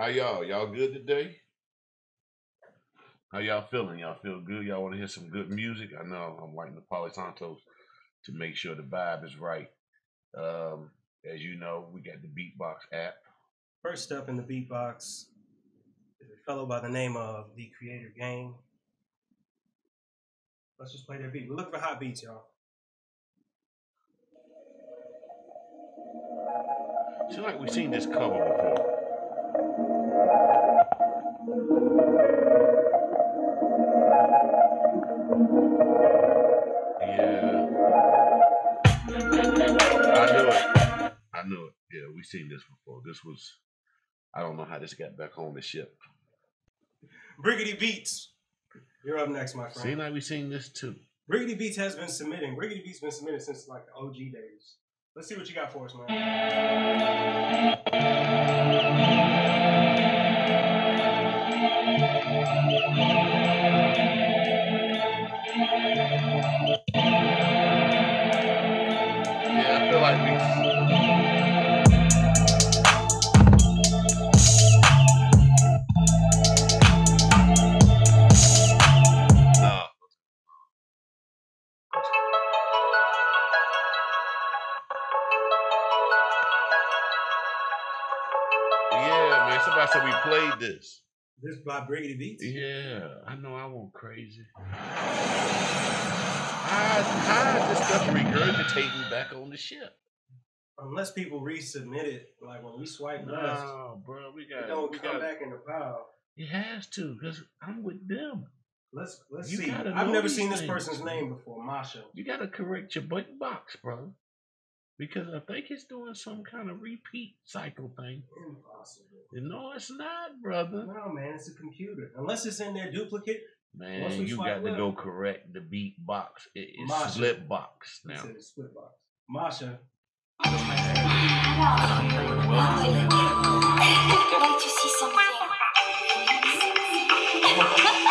How y'all? Y'all good today? How y'all feeling? Y'all feel good? Y'all want to hear some good music? I know I'm waiting the Paulie Santos to make sure the vibe is right. Um, as you know, we got the Beatbox app. First up in the beatbox is a fellow by the name of the Creator Game. Let's just play their beat. We're looking for hot beats, y'all. Seems like we've seen this cover before. Seen this before. This was, I don't know how this got back on the ship. Briggity Beats. You're up next, my friend. Seems like we've seen this too. Briggity Beats has been submitting. Briggity Beats been submitted since like the OG days. Let's see what you got for us, man. This by Briggity Beats. Yeah, I know I went crazy. How, how is this stuff regurgitating back on the ship? Unless people resubmit it, like when we swipe left, No, bro, we it got don't we come got. back in the pile. It has to, cause I'm with them. Let's let's You see. I've never these seen this things, person's name before. Masha. You gotta correct your button box, bro. Because I think it's doing some kind of repeat cycle thing. Impossible. No, it's not, brother. No, man, it's a computer. Unless it's in their duplicate. Once Man, we you swipe got to left- go correct the beat box. It is Masha. split box now. in the split box. Masha. I'd like to see something.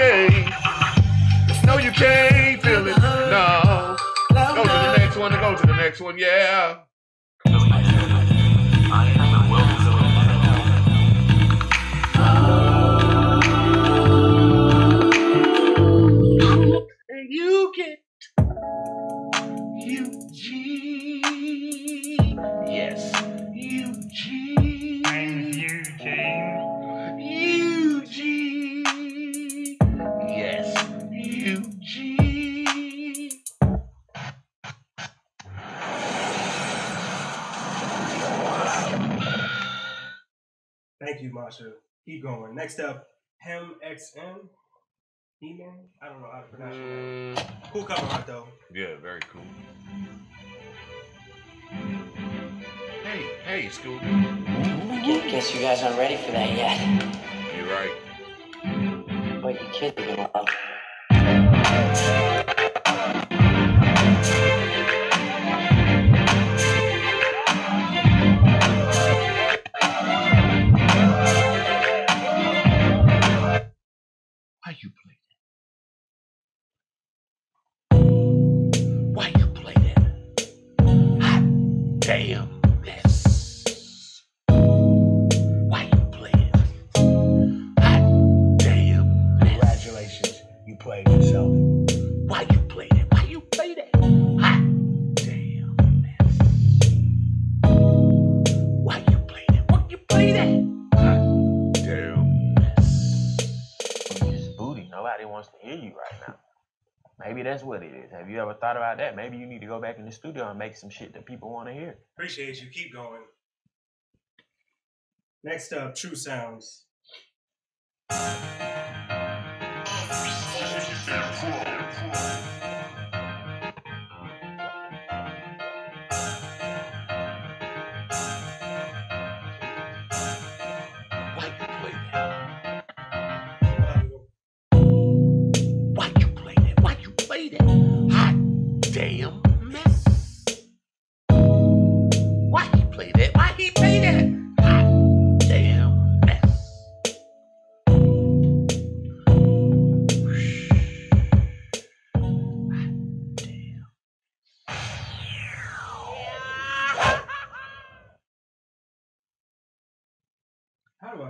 No, you can't feel it. No. Go to the next one. Go to the next one. Yeah. Masha. Keep going. Next up, Hem XN. E-Man? I don't know how to pronounce your name. Mm, Cool cover art though. yeah, very cool. Hey, hey, Scooby. Gu- Guess you guys aren't ready for that yet. You're right. But you kidding me, well. Why Maybe that's what it is. Have you ever thought about that? Maybe you need to go back in the studio and make some shit that people want to hear. Appreciate you. Keep going. Next up, True Sounds.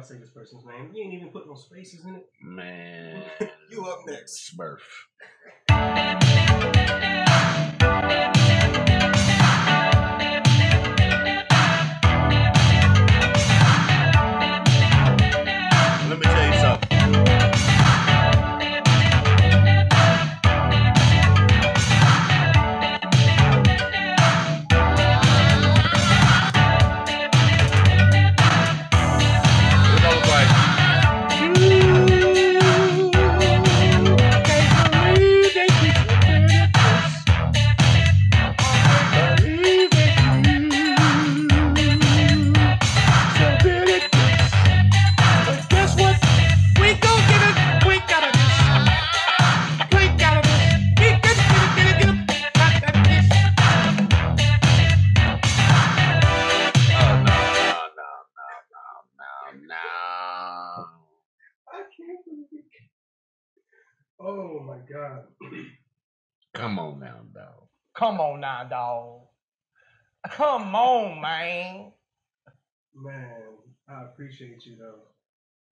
I say this person's name. You ain't even put no spaces in it. Man, You up next. Smurf. Come on now, dog. Come on now, dog. Come on, man. Man, I appreciate you though.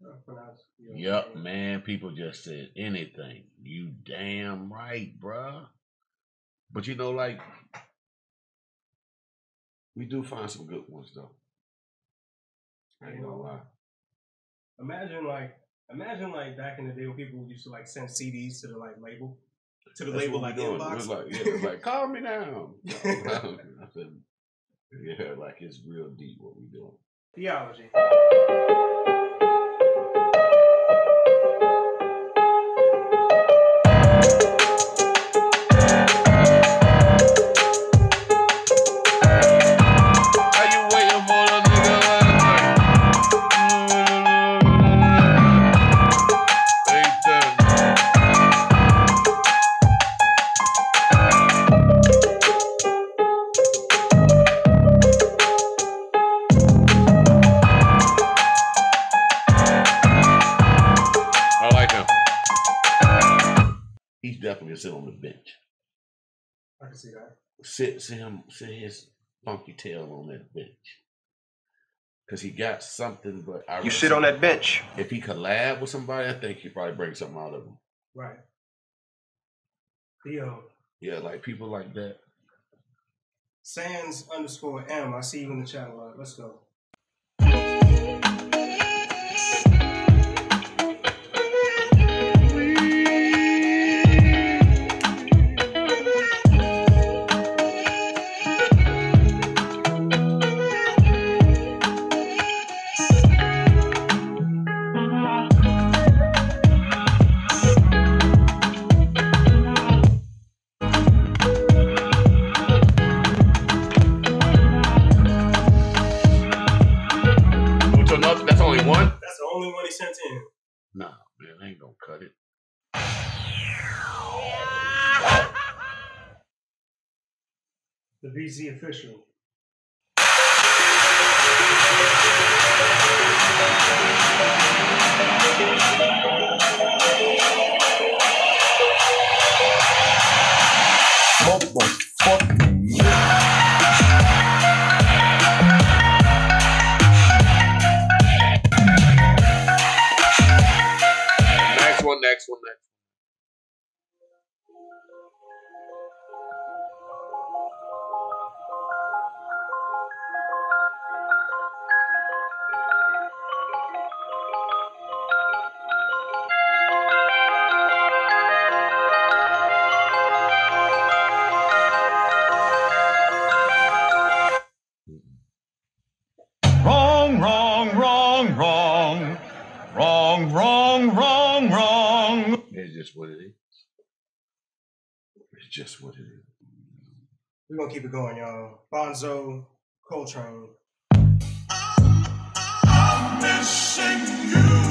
I Yup, man. People just said anything. You damn right, bruh. But you know, like, we do find some good ones, though. I ain't gonna lie. Imagine like imagine like back in the day when people used to like send CDs to the like label. To the That's label like doing. inbox. It's like, yeah, it's like, calm me down. I said, yeah, like it's real deep what we doing. Theology. Sit, sit him, sit his funky tail on that bench. Cause he got something, but I You sit on that bench. If he collab with somebody, I think he probably bring something out of him. Right. Theo. Uh, yeah, like people like that. Sans underscore M. I see you in the chat a lot. Let's go. The official. Next one, next. Just what it is. We're gonna keep it going, y'all. Bonzo, Coltrane. Next.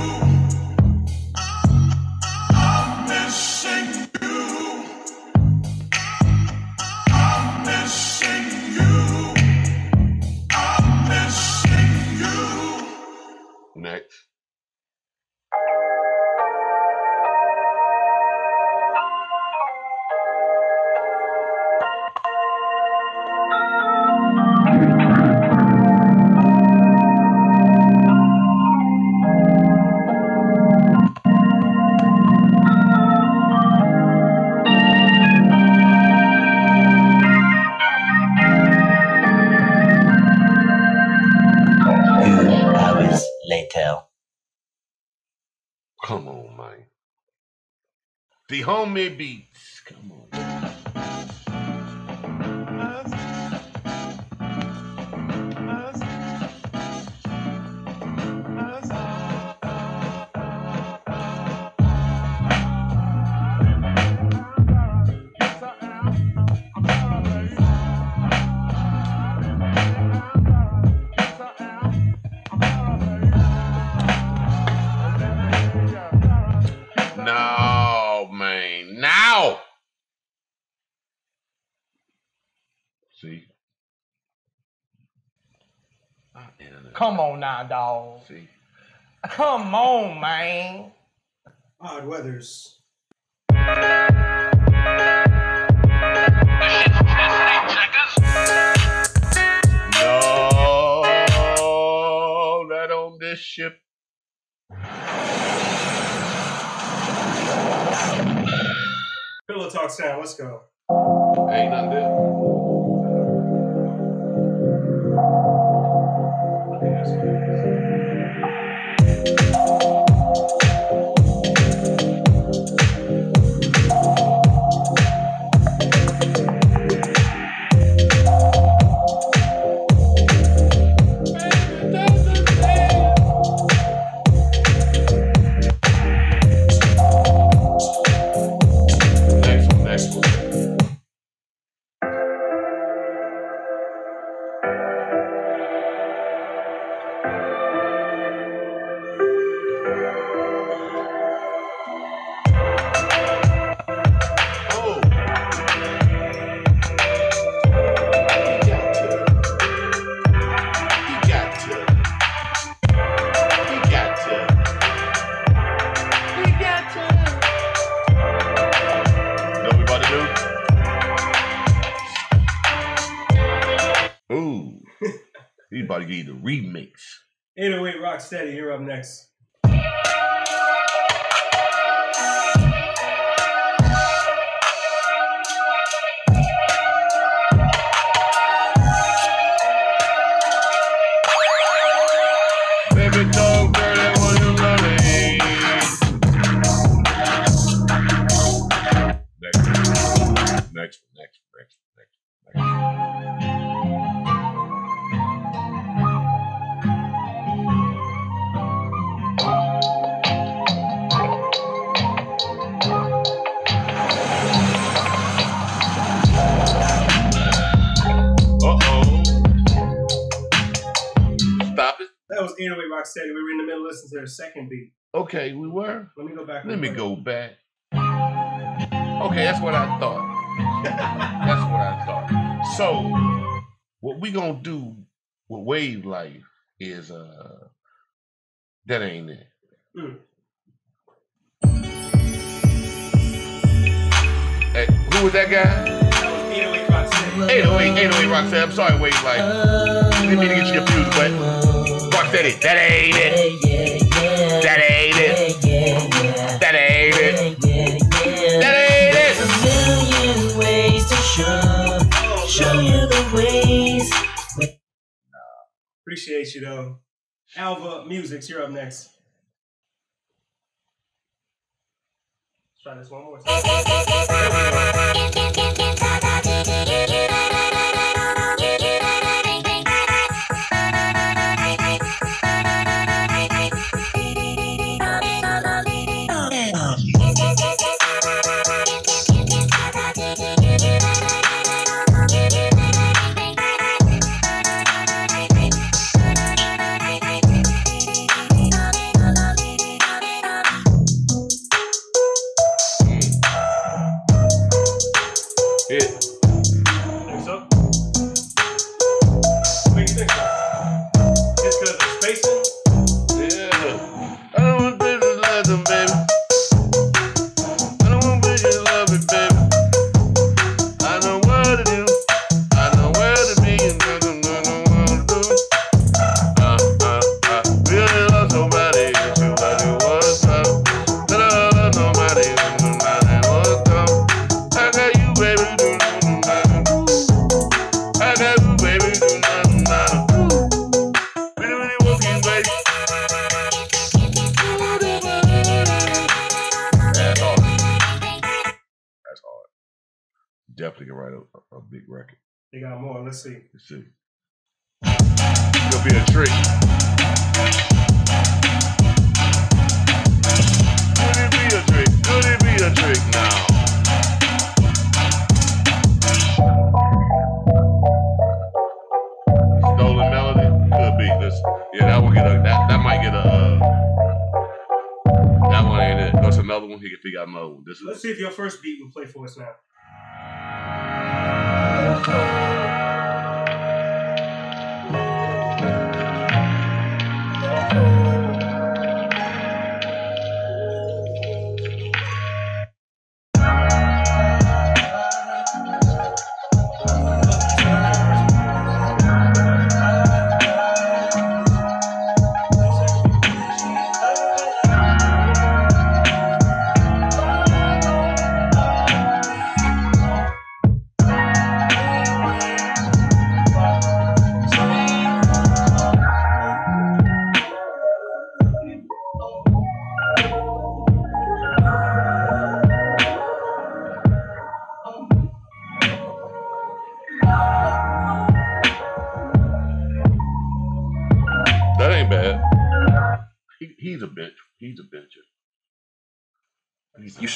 The homie Come on now, dog. See? Come on, man. Odd Weathers. No, not on this ship. Pillow Talk Sound. Let's go. Ain't nothing there. About to get the remix. 808 Rock Steady. You're up next. 808 We were in the middle of listening to their second beat. Okay, we were. Let me go back. Let me go back. Okay, that's what I thought. That's what I thought. So, what we gonna do with Wave Life is uh, that ain't it. Mm. Hey, who was that guy? That was 808 Rock Steady. 808, 808 Roxanne. I'm sorry, Wave Life. Didn't mean to get you confused, but Rocksteady, that ain't it. That ain't it. That ain't it. That ain't it. There's a million ways to show, show you the ways. Appreciate you though. Alva Musics, you're up next. Let's try this one more time. Let's see. Let's see. Could be a trick. Could it be a trick? Could it be a trick now? Stolen melody? Could be. Let's, yeah, that will get a that, that might get a uh, that one ain't it. Go to another one. He can figure out another one. This Let's is see if your first beat will play for us now.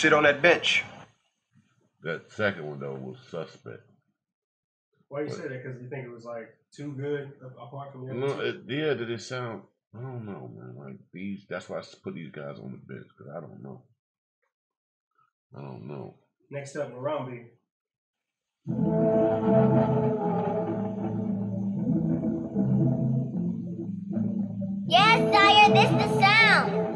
Sit on that bench. that second one though was suspect. Why you say that? Because you think it was like too good a- apart from the other No, two? it, yeah, did it sound? I don't know, man. Like these, that's why I put these guys on the bench because I don't know. I don't know. Next up, Harambe. Yes, sire, this the sound.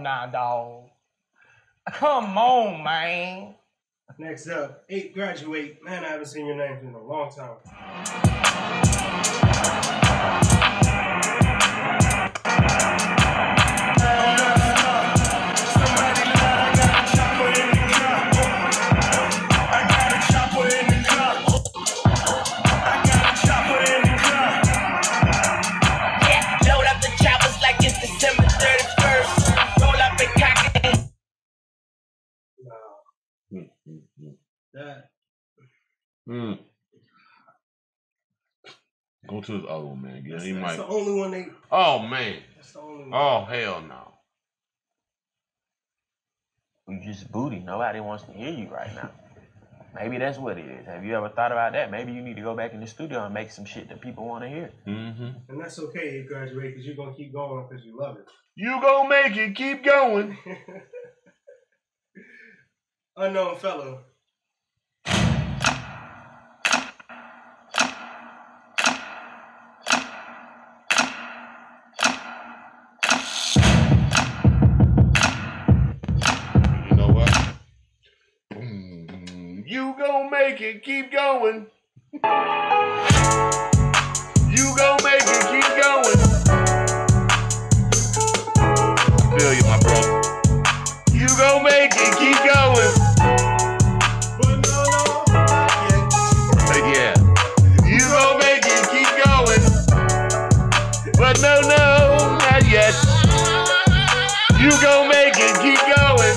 On now, dog. Come on, man. Next up, eight graduate. Man, I haven't seen your name in a long time. Yeah, that Mm. Go to his other one, man. Yeah, that's, he that's might. the only one they. Oh man. That's the only one. Oh hell no. You just booty. Nobody wants to hear you right now. Maybe that's what it is. Have you ever thought about that? Maybe you need to go back in the studio and make some shit that people want to hear. Mm-hmm. And that's okay, eight graduate, because you're gonna keep going because you love it. You gonna make it. Keep going. Unknown fellow. You know what? Mm, You make it, keep going. You gon' make it, keep going. I feel you, my bro. No, no, not yet. You gon' make it, keep going.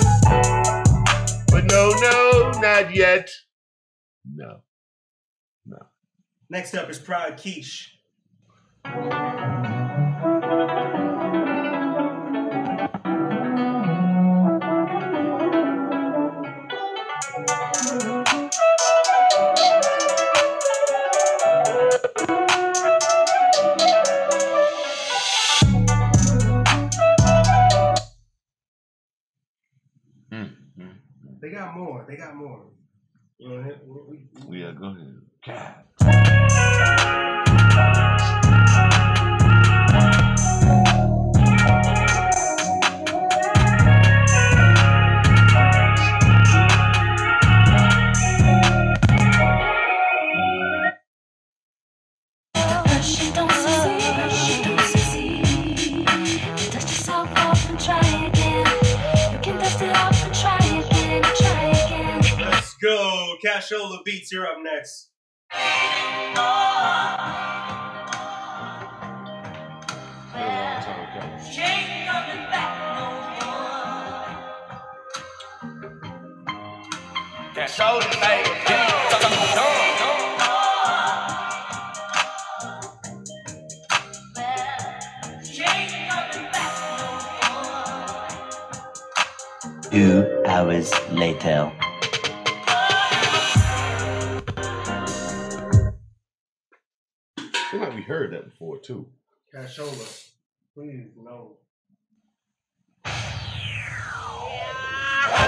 But no, no, not yet. No. No. Next up is Pride Quiche. More. They got more. You know, we, we, Yeah, go ahead. God. Beats, you're up next. Two hours later. Too. Cashola, please, no. I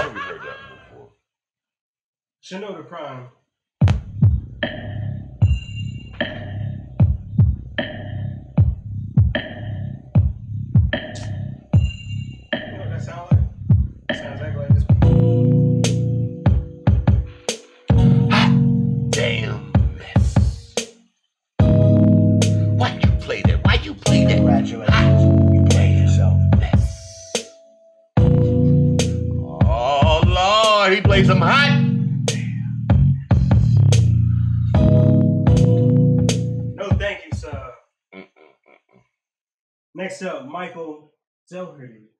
thought we heard that before. Shinoda Prime. Lord, he plays some hot. No, thank you, sir. Next up, Michael Doherty.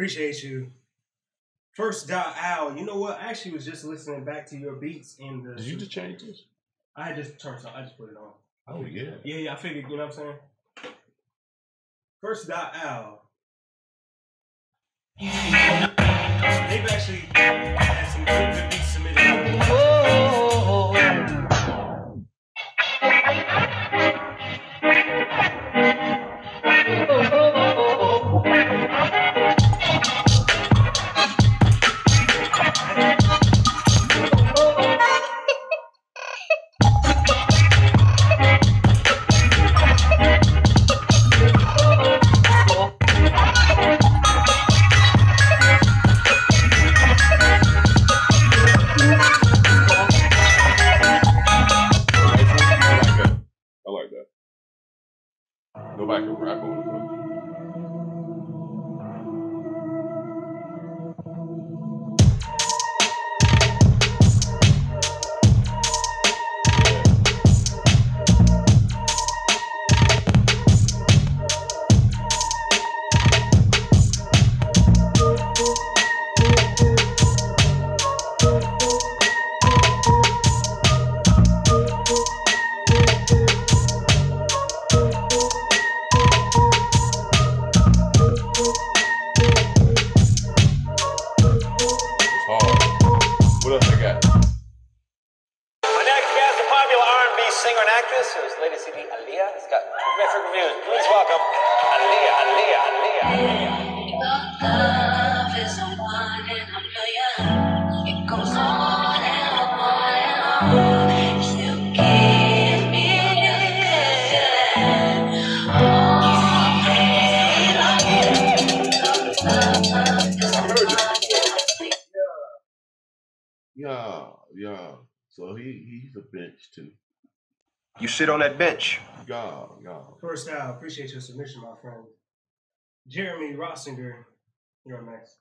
Appreciate you. First dot owl. You know what? I actually was just listening back to your beats in the. Did you just change this? I just turned. I just put it on. Oh yeah. Yeah, yeah. I figured. You know what I'm saying? First dot owl. They've actually had some good, good You sit on that bench. God, yeah. First out, appreciate your submission, my friend. Jeremy Rosinger, you're up next.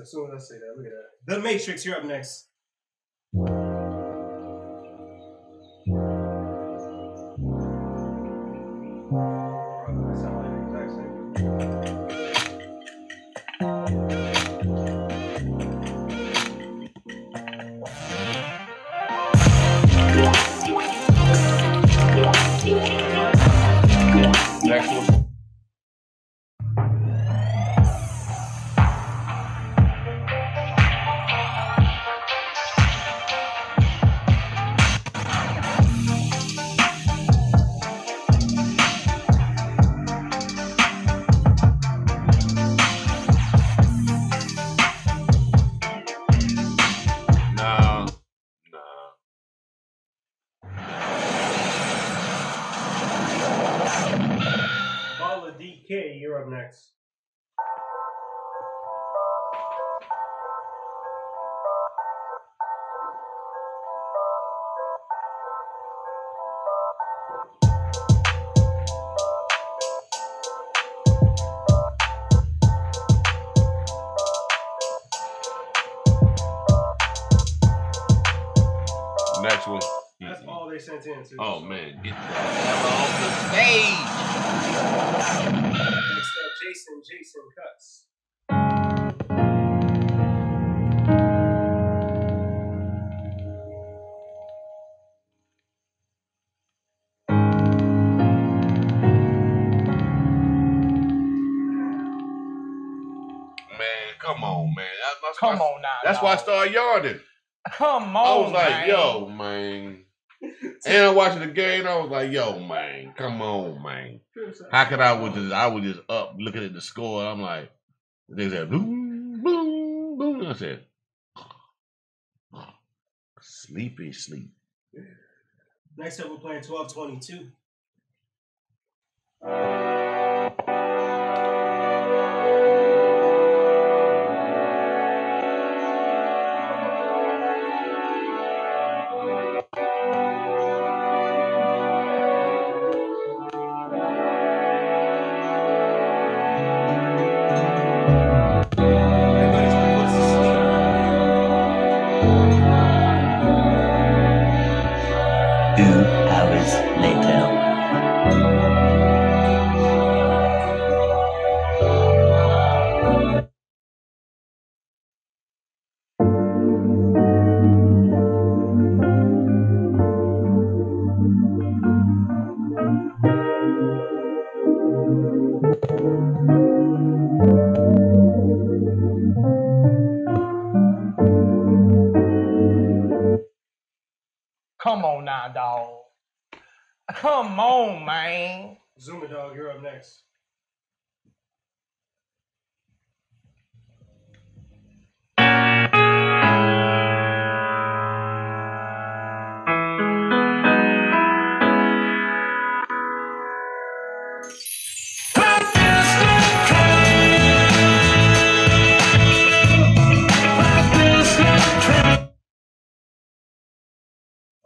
As soon as I say that, look at that. The Matrix, you're up next. Get the hell off the stage. Jason, Jason Kutz. Man, come on, man. That- That's Come why, on now. That's why I started yawning. Come on. I was like, man. yo, man. And I watching the game, I was like, yo, man, come on, man. How could I was just I was just up looking at the score, I'm like, they said boom, boom, boom. And I said, sleepy sleep. Next up, we're playing 1222. Everybody's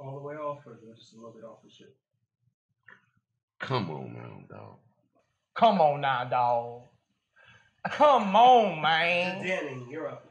All the way off, or just a little bit off the shit? Come on now, dog. Come on now, dog. Come on, man. Danny, you're up.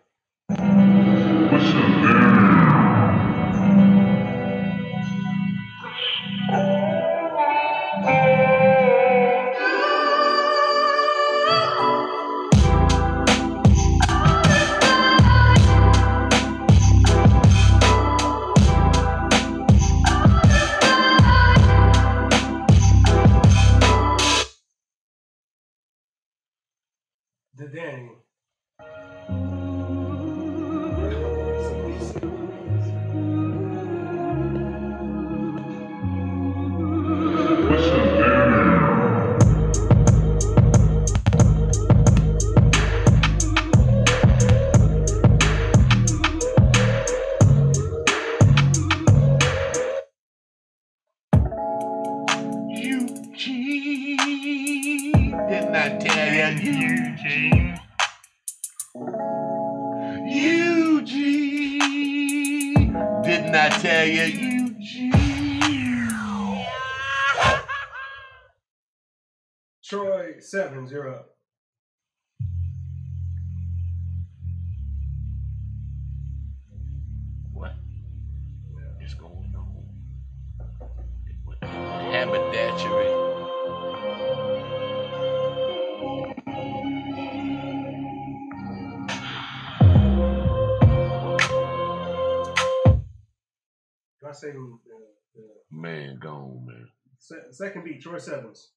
Man, gone, man. se- second beat, Troy Sevens?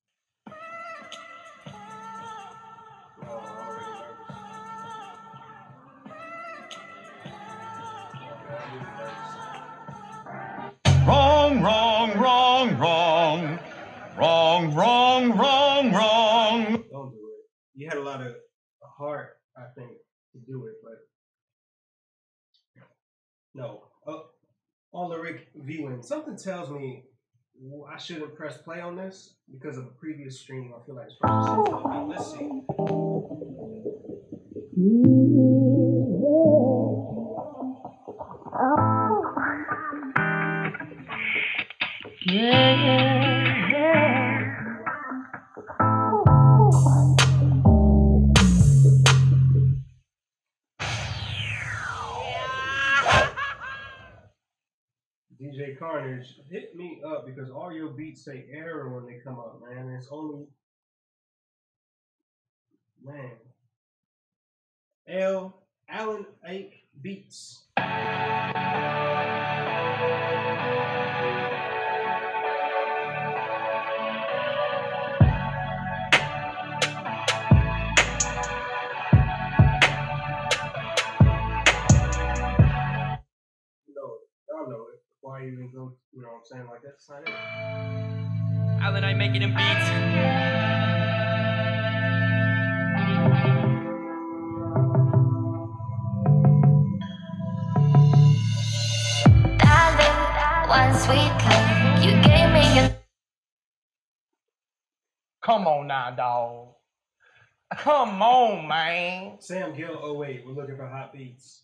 I'm already nervous. Okay, I'm really nervous. Wrong, wrong, wrong, wrong. Wrong, wrong, wrong, wrong. Don't do it. You had a lot of heart, I think, to do it, but no. Rick viewing, something tells me I shouldn't press play on this because of a previous stream. I feel like it's me. Let's see. DJ Carnage, hit me up because all your beats say error when they come up, man. It's only man. L Alan Ake Beats. Know it. Before I even go, you know what I'm saying? Like that's not it. Alan, I making them beats. Darling, one sweet look you gave me a Come on now, dog. Come on, man. Sam Gill 08, we're looking for hot beats.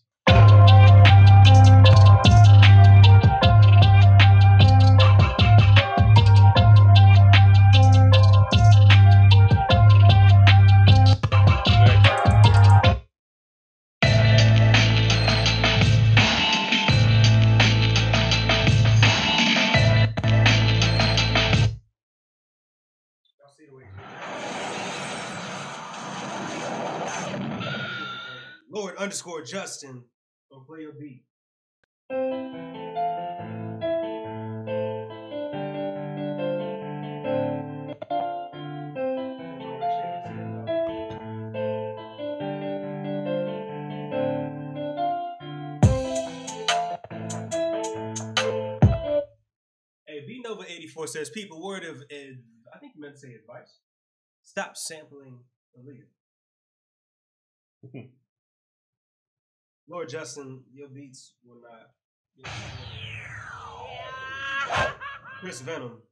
Underscore Justin, don't play your beat. Hey, B Nova 84 says, people, word of, ad- I think you meant to say advice. Stop sampling Aaliyah. Lord Justin, your beats will not. Chris Venom.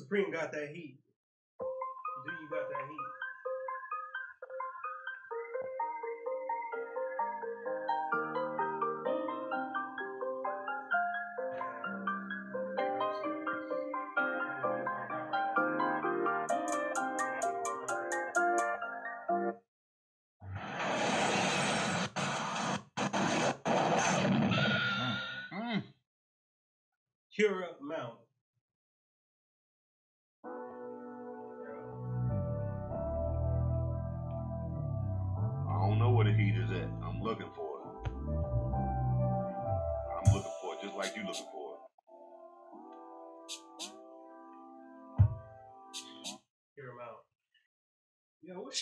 Supreme got that heat. Do you got that heat? Kira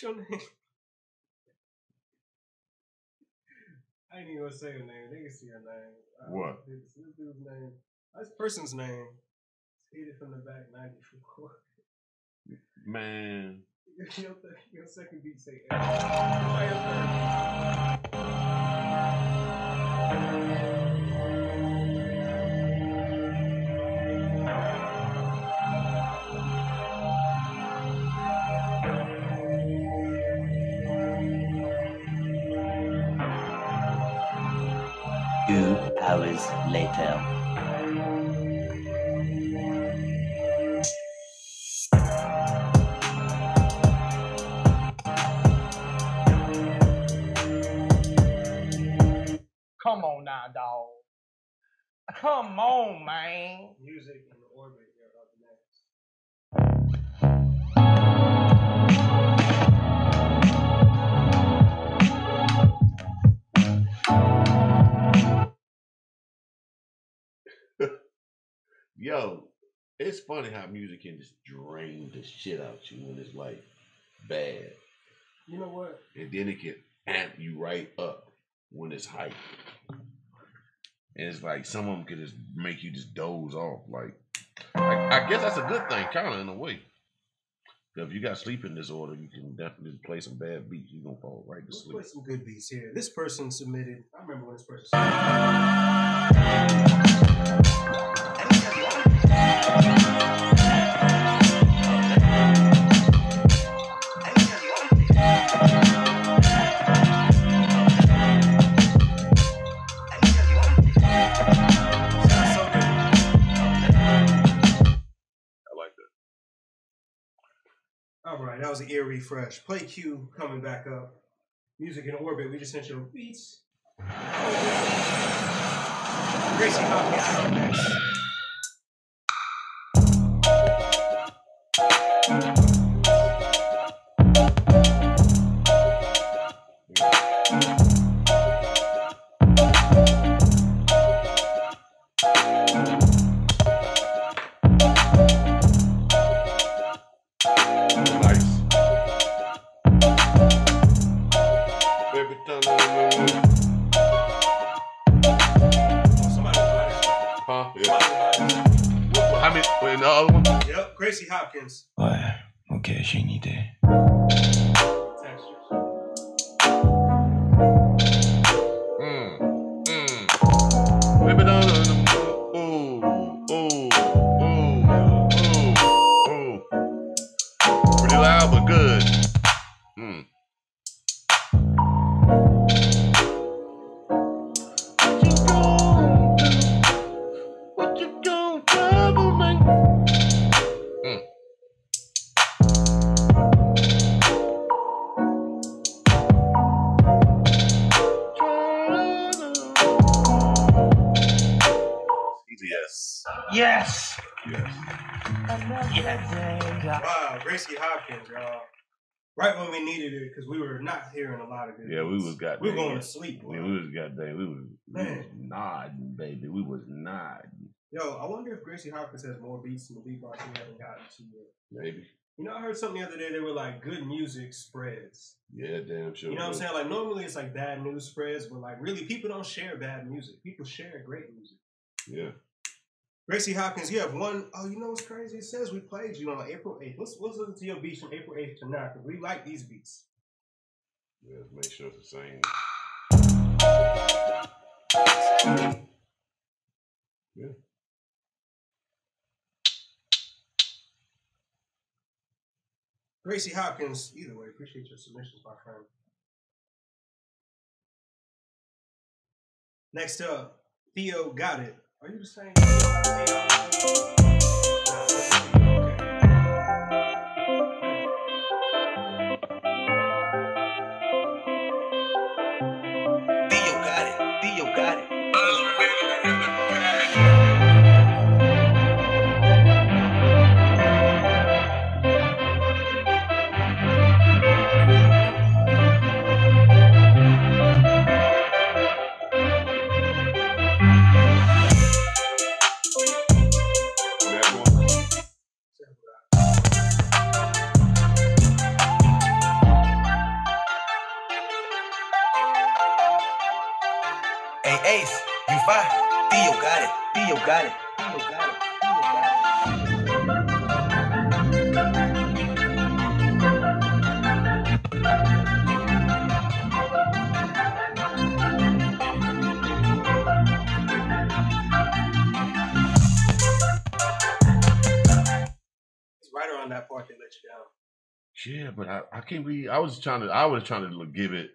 what's your name? I ain't even gonna say your name. They can see your name. Uh, What? This, this dude's name. This person's name. Hit it from the back 94. Man, your, your second beat say Try your third. Hours later. Come on now, dog. Come on, man. Music in the orbit. Yo, it's funny how music can just drain the shit out you when it's like bad. You know what? And then it can amp you right up when it's hype. And it's like some of them can just make you just doze off. Like, I, I guess that's a good thing, kind of in a way. if you got sleeping disorder, you can definitely play some bad beats. You're gonna fall right to Let's sleep. play some good beats here. This person submitted. I remember when this person like that. All right, that was an ear refresh. Play Q coming back up. Music in orbit. We just sent you a beats. Gracy Hopkins Ouais, ok, j'ai une idée. Not hearing a lot of good. Yeah, we was goddamn. We were going to sleep. Yeah, we was goddamn. We was, we was nodding, baby. We was nodding. Yo, I wonder if Gracy Hopkins has more beats than the beatbox we haven't gotten to yet. Maybe. You know, I heard something the other day. They were like, good music spreads. Yeah, damn sure. You know what I'm saying? Like normally it's like bad news spreads, but like really people don't share bad music. People share great music. Yeah. Gracy Hopkins, you have one oh you know what's crazy? It says we played you on April 8th. Let's let's listen to your beats from April 8th to now, because we like these beats. Yeah, make sure it's the same. Yeah. Gracy Hopkins, either way, appreciate your submissions, my friend. Next up, Theo got it. Are you the same? Can't believe I was trying to I was trying to give it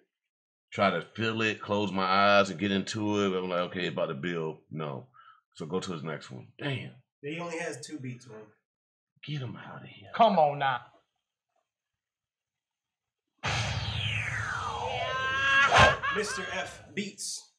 try to feel it, close my eyes and get into it. I'm like, okay, about to build. No. So go to his next one. Damn. He only has two beats, man. Get him out of here. Come on now. Mr. F Beats.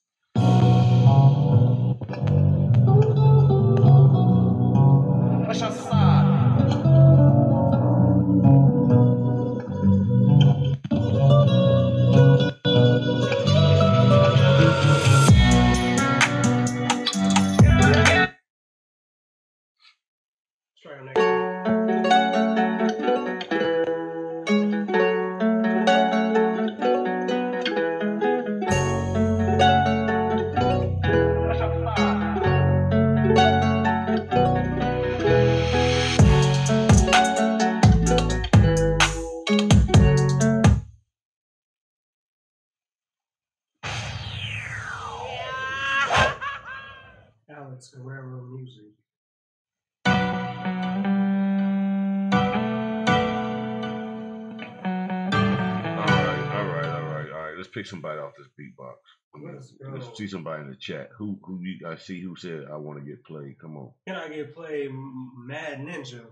Pick somebody off this beatbox. Let's let's see somebody in the chat. Who who you I see who said I want to get played. Come on. Can I get played, Mad Ninja?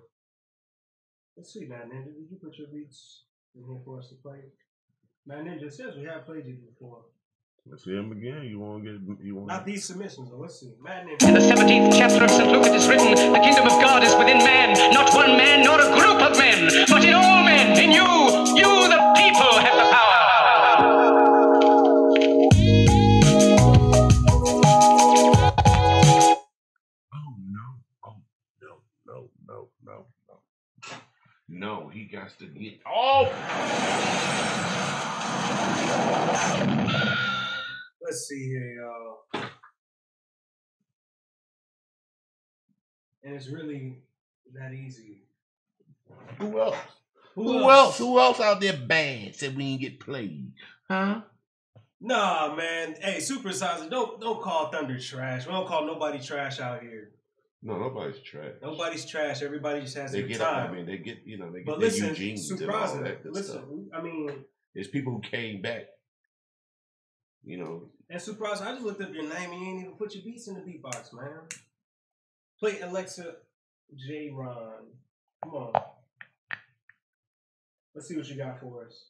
Let's see, Mad Ninja. Did you put your beats in here for us to play? Mad Ninja says we have played you before. Let's see him again. You want to get you want Not these submissions, though. Let's see. Mad Ninja. In the 17th chapter of St. Luke it is written, The kingdom of God is within man, not one man nor a group of men, but in all men, in you, you the people have the he got to get off. Let's see here, y'all. And it's really that easy. Who else? Who Who, else? else? Who else out there bad said we didn't get played? Huh? Nah, man. Hey, supersizer, don't don't call Thunder trash. We don't call nobody trash out here. No, nobody's trash. Nobody's trash. Everybody just has They their get up. time. I mean, they get you know they get but their listen, Eugenes and all that good listen. stuff. I mean, It's people who came back. You know, and supersizer, I just looked up your name and you ain't even put your beats in the beatbox, man. Play Alexa J. Ron. Come on. Let's see what you got for us.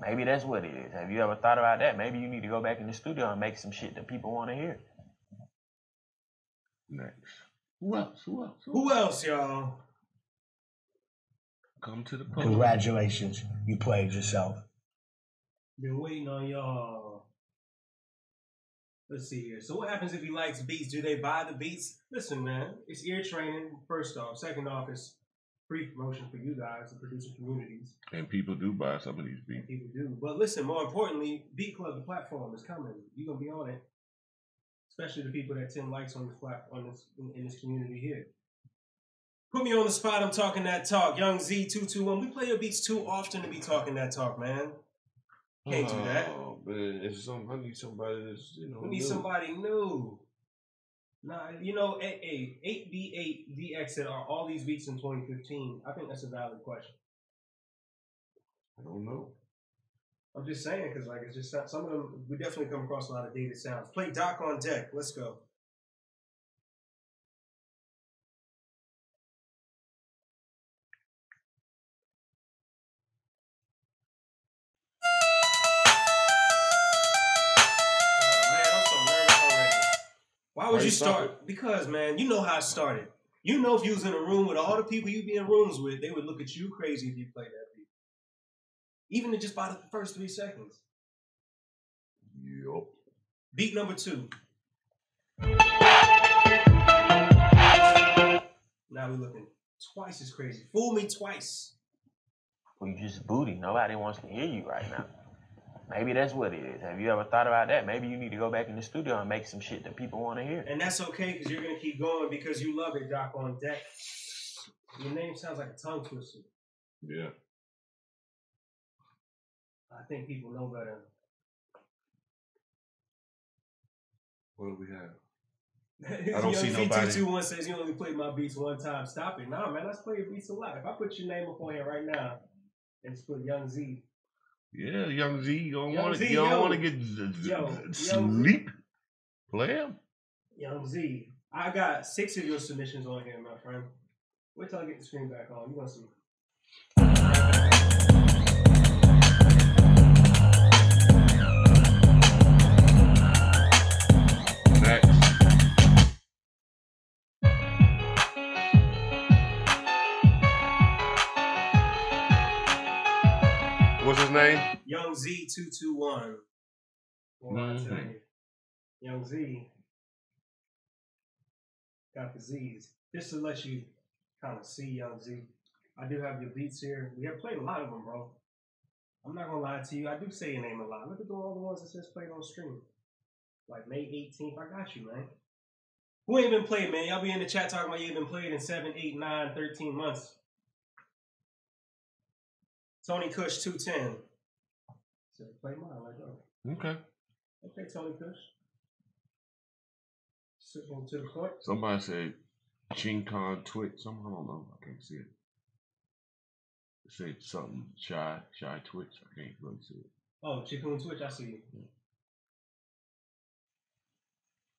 Maybe that's what it is. Have you ever thought about that? Maybe you need to go back in the studio and make some shit that people want to hear. Next. Who else? Who else? Who else, y'all? Come to the podium. Congratulations, you played yourself. Been waiting on y'all. Let's see here. So what happens if he likes beats? Do they buy the beats? Listen, man, it's ear training. First off, second off, it's free promotion for you guys, the producer communities. And people do buy some of these beats. People do. But listen, more importantly, Beatclub, the platform is coming. You're gonna be on it. Especially the people that 10 likes on this platform on this in, in this community here. Put me on the spot, I'm talking that talk. Young Z221. We play your beats too often to be talking that talk, man. Can't do that. Oh, man, it's some, I need somebody that's, you know. We need new. somebody new. Nah, you know, a, a 8B8 DX said, are all these beats in 2015? I think that's a valid question. I don't know. I'm just saying because like it's just not- some of them we definitely come across a lot of dated sounds. Play Doc on deck. Let's go. You you start? stop Because man, you know how it started. You know if you was in a room with all the people you be in rooms with, they would look at you crazy if you played that beat. Even in just by the first three seconds. Yup. Beat number two. Now we're looking twice as crazy. Fool me twice. Well, you just booty. Nobody wants to hear you right now. Maybe that's what it is. Have you ever thought about that? Maybe you need to go back in the studio and make some shit that people want to hear. And that's okay because you're gonna keep going because you love it, Doc on deck. Your name sounds like a tongue twister. Yeah. I think people know better. What do we have? I don't Young see nobody. Z221 says you only played my beats one time. Stop it. Nah, man, let's play your beats a lot. If I put your name up on here right now and just put Young Z, Yeah, Young Z, you don't want to. You don't want to get Yo, sleep. Play him. Young Z, I got six of your submissions on here, my friend. Wait till I get the screen back on. You gonna see. Young Z two two one. Well, I tell Mhm. you, Young Z got the Z's. Just to let you kind of see Young Z. I do have your beats here. We have played a lot of them, bro. I'm not gonna lie to you. I do say your name a lot. Look at all the ones that says played on stream. Like May 18th. I got you, man. Who ain't been played, man? Y'all be in the chat talking about you ain't been played in 7, 8, 9, 13 months. Tony Kush 210. So play mine, like oh. Okay. Okay, Tony Kush. Sitting to the court. Somebody said Chin Khan Twitch. Some I don't know. I can't see it. It said something shy, shy Twitch. I can't really see it. Oh, Chicken Twitch, I see you.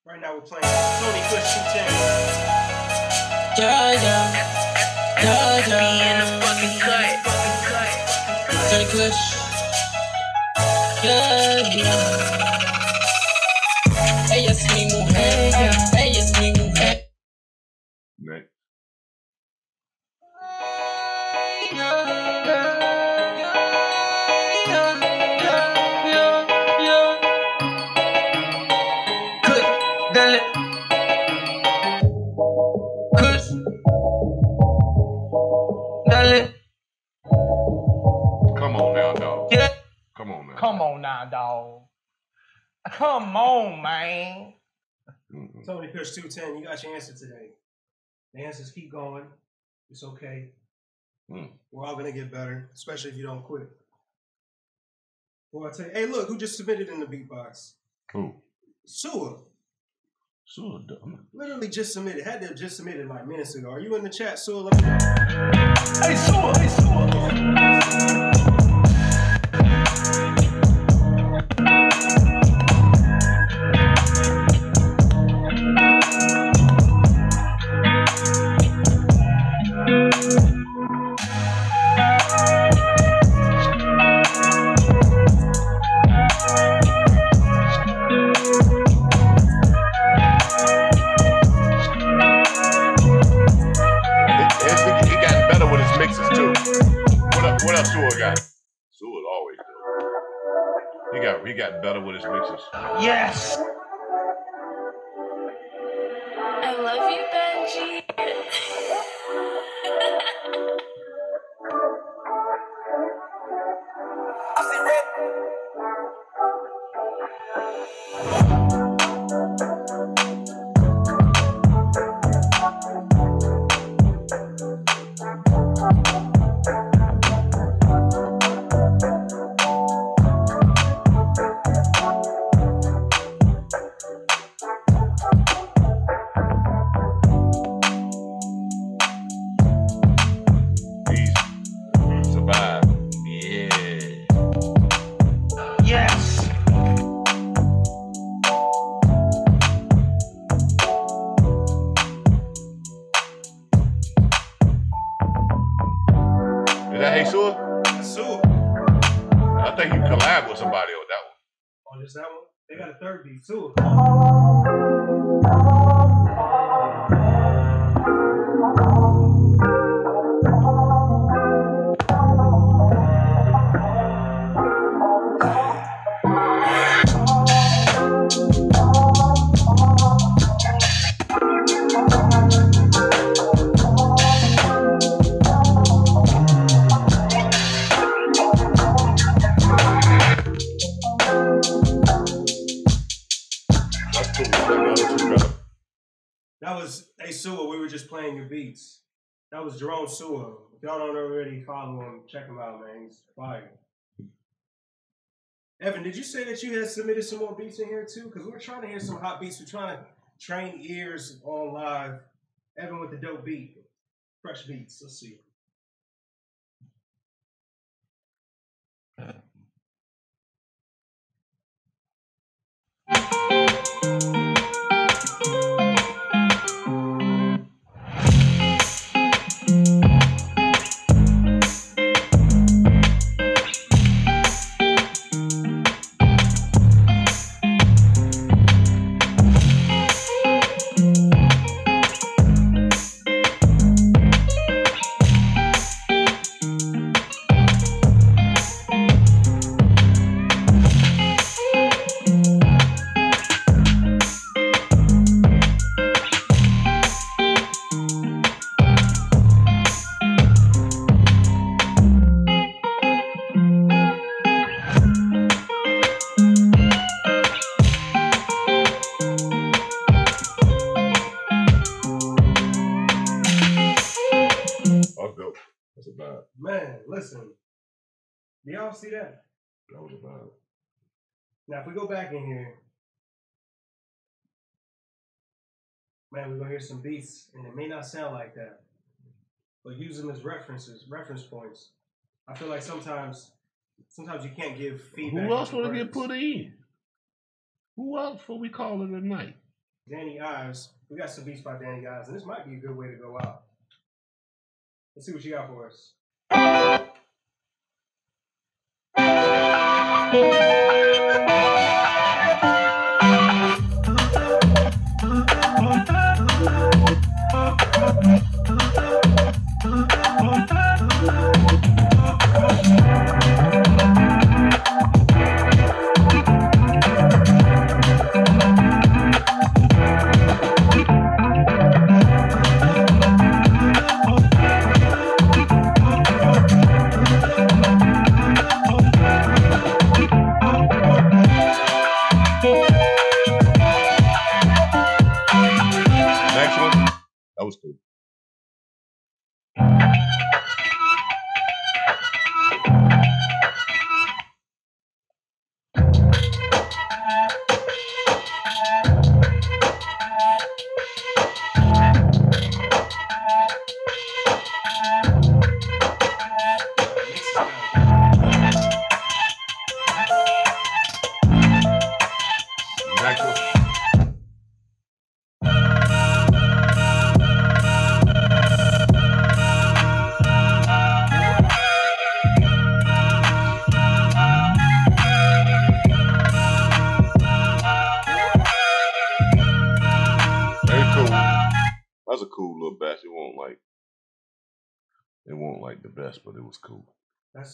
Right now we're playing Tony Kush 210. Yeah, yeah. Yeah, yeah. Tony Kush. Yeah, yeah. Ella es mi mujer. Ella es mi mujer. Next. Good, dale. Now, dog. Come on, man. Tony Pierce 210, you got your answer today. The answers keep going. It's okay. Mm. We're all gonna get better, especially if you don't quit. Well, I tell you, hey, look, who just submitted in the beatbox? Who? Su'a. Sure, dumb. Literally just submitted. Had to have just submitted like minutes ago. Are you in the chat, Su'a? Let me know. Hey, Su'a, hey, Su'a. Got y'all don't already follow him, check him out, man. He's fire. Evan, did you say that you had submitted some more beats in here too? Because we're trying to hear some hot beats. We're trying to train ears on live. Evan with the dope beat. Fresh beats. Let's see. Now, if we go back in here, man, we're gonna hear some beats, and it may not sound like that, but use them as references, reference points. I feel like sometimes, sometimes you can't give feedback. Who else want to get put in? Who else before we call it a night? Danny Ives. We got some beats by Danny Ives, and this might be a good way to go out. Let's see what you got for us.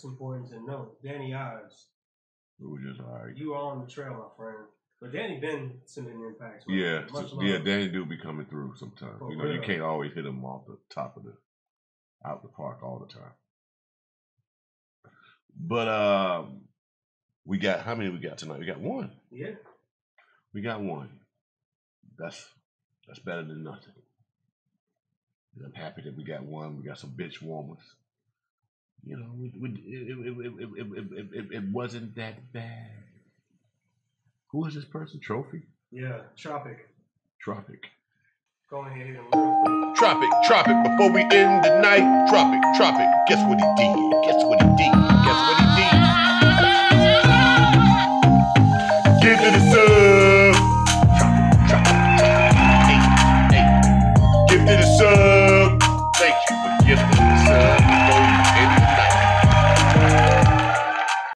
Important to know. Danny Ives. Was just all right. You are on the trail, my friend. But Danny been sending impacts. man. Yeah, so- yeah. Danny do be coming through sometimes. You know, you can't always hit him off the top of the out the park all the time. But um we got how many we got tonight? We got one. Yeah. We got one. That's that's better than nothing. And I'm happy that we got one. We got some bitch warmers you know, it, it, it, it, wasn't that bad. Who is this person? Trophy? Yeah, Tropic. Tropic. Go ahead and Tropic, Tropic, before we end the night, Tropic, Tropic, guess what he did? Guess what he did? Guess what he did? Get to the sun.